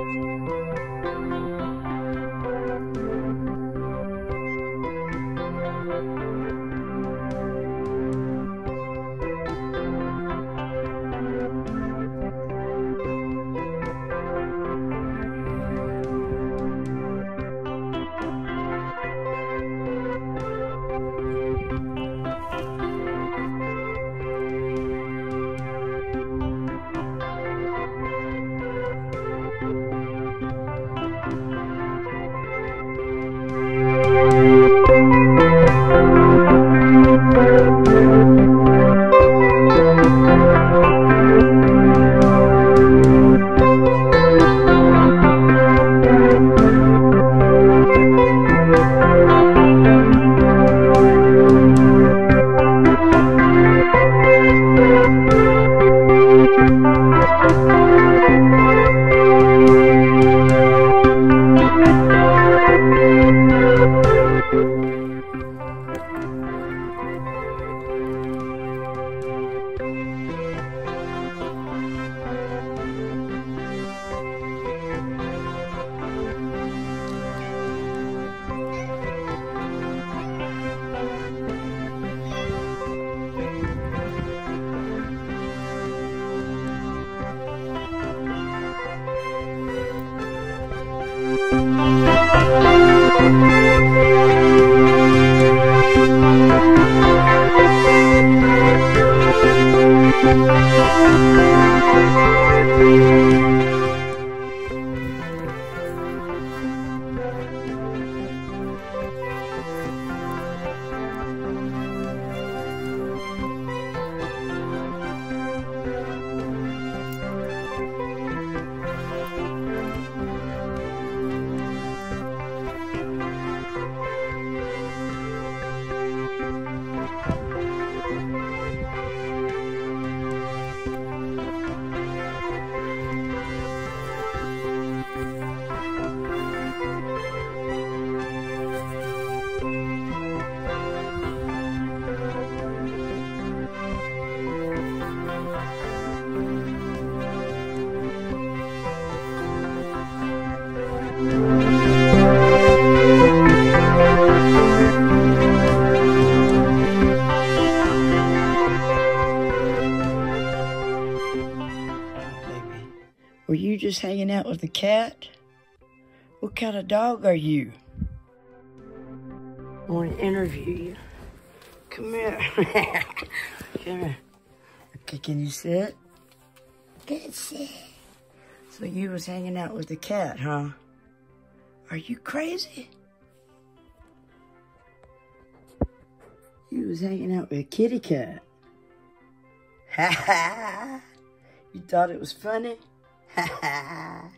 Música Música were you just hanging out with the cat? What kind of dog are you? I want to interview you. Come here. Come here. Okay, can you sit? Good sit. So you was hanging out with the cat, huh? Are you crazy? You was hanging out with a kitty cat. Ha ha! You thought it was funny? Ha ha!